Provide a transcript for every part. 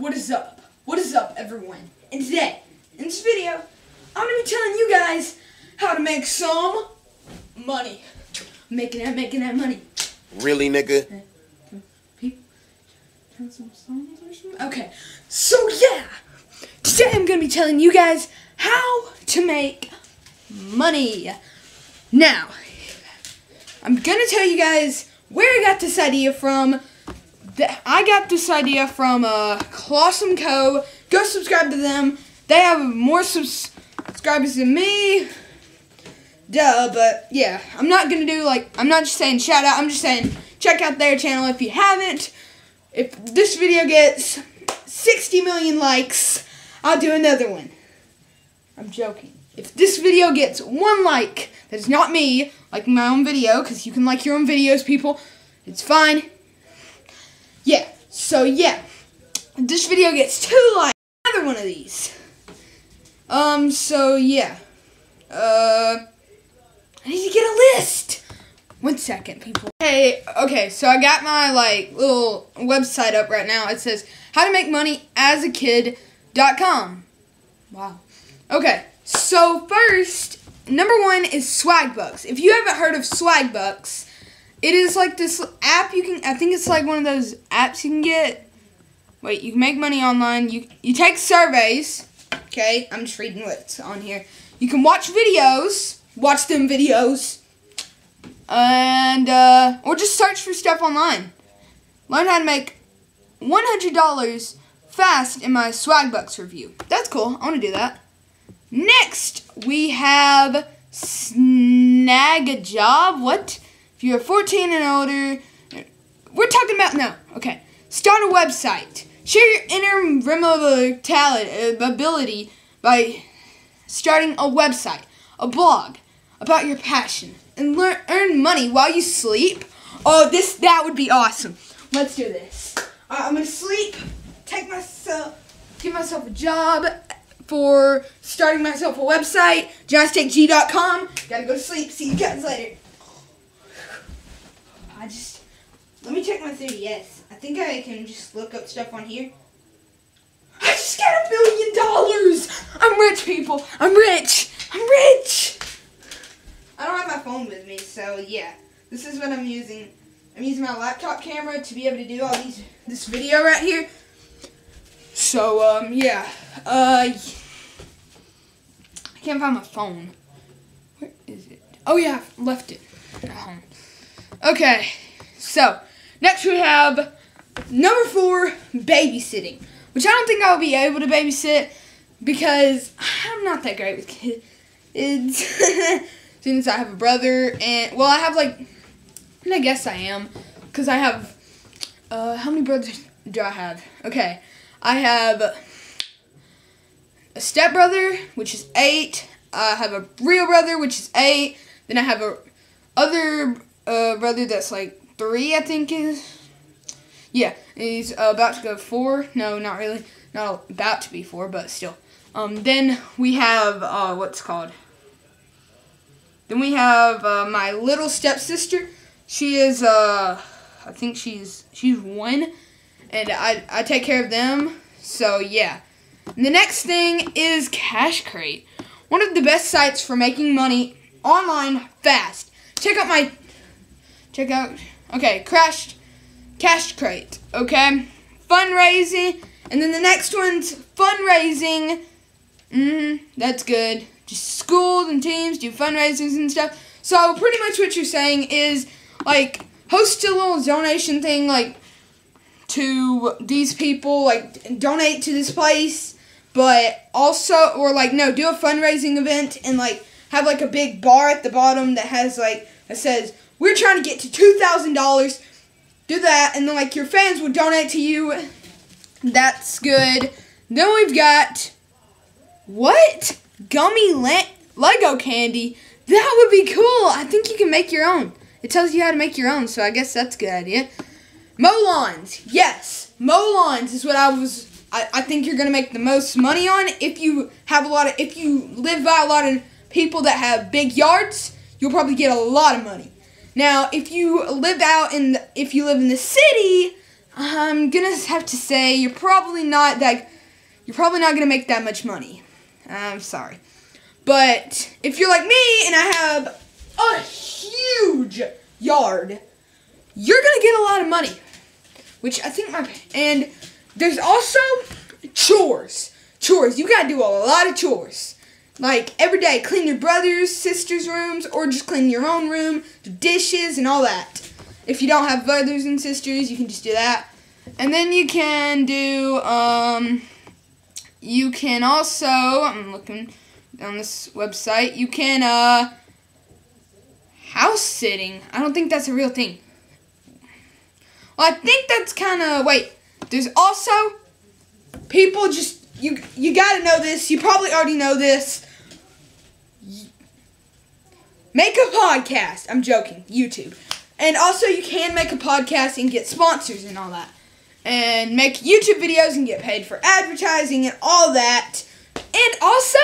What is up? What is up, everyone? And today, in this video, I'm gonna be telling you guys how to make some money. Making that, making that money. Really, nigga? Okay, so yeah, today I'm gonna be telling you guys how to make money. Now, I'm gonna tell you guys where I got this idea from. I got this idea from uh, Clawsome Co. Go subscribe to them. They have more subs subscribers than me. Duh, but yeah, I'm not gonna do like I'm not just saying shout out. I'm just saying check out their channel if you haven't. If this video gets 60 million likes, I'll do another one. I'm joking. If this video gets one like, that is not me liking my own video, because you can like your own videos, people. It's fine. Yeah, so yeah. This video gets two likes, another one of these. Um, so yeah. Uh, I need to get a list. One second, people. Hey, okay, so I got my like little website up right now. It says how to make money as a kid.com. Wow. Okay, so first, number one is Swagbucks. If you haven't heard of Swagbucks, it is like this app you can. I think it's like one of those apps you can get. Wait, you can make money online. You you take surveys. Okay, I'm just reading what's on here. You can watch videos. Watch them videos and uh, or just search for stuff online. Learn how to make $100 fast in my Swagbucks review. That's cool. I want to do that. Next, we have Snag a Job. What? If you're 14 and older, we're talking about no. Okay, start a website. Share your inner talent ability by starting a website, a blog about your passion and learn earn money while you sleep. Oh, this that would be awesome. Let's do this. Right, I'm gonna sleep. Take myself, give myself a job for starting myself a website. GiantSteakG.com. Gotta go to sleep. See you guys later. I just let me check my 3ds. I think I can just look up stuff on here. I just got a million dollars. I'm rich, people. I'm rich. I'm rich. I don't have my phone with me, so yeah. This is what I'm using. I'm using my laptop camera to be able to do all these this video right here. So um yeah. Uh I can't find my phone. Where is it? Oh yeah, I left it at home. Okay. So, next we have number 4, babysitting, which I don't think I'll be able to babysit because I'm not that great with kids. since I have a brother and well I have like and I guess I am because I have uh, how many brothers do I have? Okay, I have a stepbrother which is eight. I have a real brother which is eight. Then I have a other brother that's like three I think is. Yeah, he's about to go four. No, not really. Not about to be four, but still. Um, then we have uh, what's called then we have uh, my little stepsister. She is, uh, I think she's she's one, and I I take care of them. So yeah. And the next thing is Cash Crate, one of the best sites for making money online fast. Check out my, check out. Okay, crashed Cash Crate. Okay, fundraising, and then the next one's fundraising. Mm, that's good just schools and teams do fundraisers and stuff. So pretty much what you're saying is like host a little donation thing like to these people, like donate to this place, but also or like no, do a fundraising event and like have like a big bar at the bottom that has like that says we're trying to get to two thousand dollars. Do that and then like your fans will donate to you. That's good. Then we've got what? gummy le- Lego candy. That would be cool. I think you can make your own. It tells you how to make your own, so I guess that's a good idea. Mow lawns. Yes. Mow lawns is what I was I, I think you're gonna make the most money on if you have a lot of if you live by a lot of people that have big yards, you'll probably get a lot of money. Now, if you live out in the, if you live in the city, I'm gonna have to say you're probably not that. You're probably not gonna make that much money. I'm sorry, but if you're like me and I have a huge yard, you're gonna get a lot of money. Which I think my and there's also chores. Chores. You gotta do a lot of chores. Like every day, clean your brother's, sister's rooms, or just clean your own room, dishes, and all that. If you don't have brothers and sisters, you can just do that. And then you can do, um, you can also, I'm looking on this website, you can, uh, house sitting. I don't think that's a real thing. Well, I think that's kind of, wait, there's also people just, you, you gotta know this, you probably already know this. Make a podcast. I'm joking. YouTube. And also, you can make a podcast and get sponsors and all that. And make YouTube videos and get paid for advertising and all that. And also,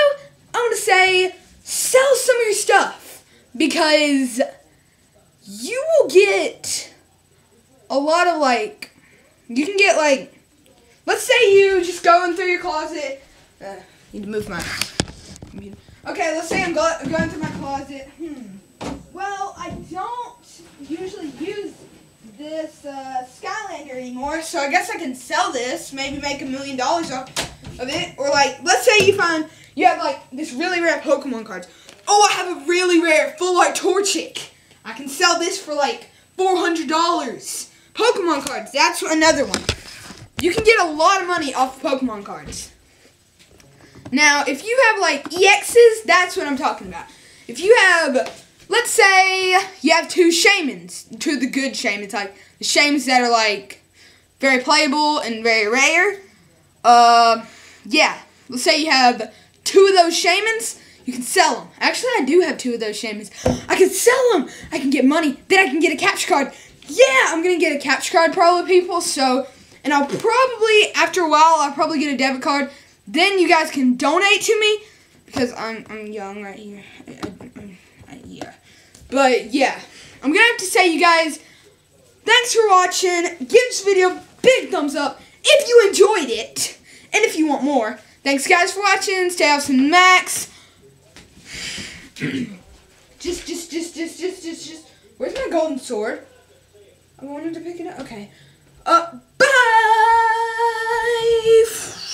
I'm to say, sell some of your stuff. Because you will get a lot of, like, you can get, like, let's say you just going through your closet. Uh, need to move my Okay, let's say I'm go going through my closet. Hmm. Well, I don't usually use this uh, Skylander anymore, so I guess I can sell this, maybe make a million dollars off of it. Or like, let's say you find you have like this really rare Pokemon cards. Oh, I have a really rare Full Art Torchic. I can sell this for like four hundred dollars. Pokemon cards. That's another one. You can get a lot of money off of Pokemon cards. Now, if you have like EXs, that's what I'm talking about. If you have, let's say, you have two Shaymins, two of the good Shaymins, like the Shaymins that are like very playable and very rare. Uh, yeah, let's say you have two of those Shaymins, you can sell them. Actually, I do have two of those Shaymins. I can sell them. I can get money. Then I can get a capture card. Yeah, I'm gonna get a capture card probably, people. So, and I'll probably after a while, I'll probably get a debit card then you guys can donate to me because I'm I'm young right here. I, I, I, yeah, but yeah, I'm gonna have to say you guys, thanks for watching. Give this video a big thumbs up if you enjoyed it, and if you want more. Thanks guys for watching. Stay awesome, Max. just, just, just, just, just, just, just. Where's my golden sword? I wanted to pick it up. Okay. Uh, bye life.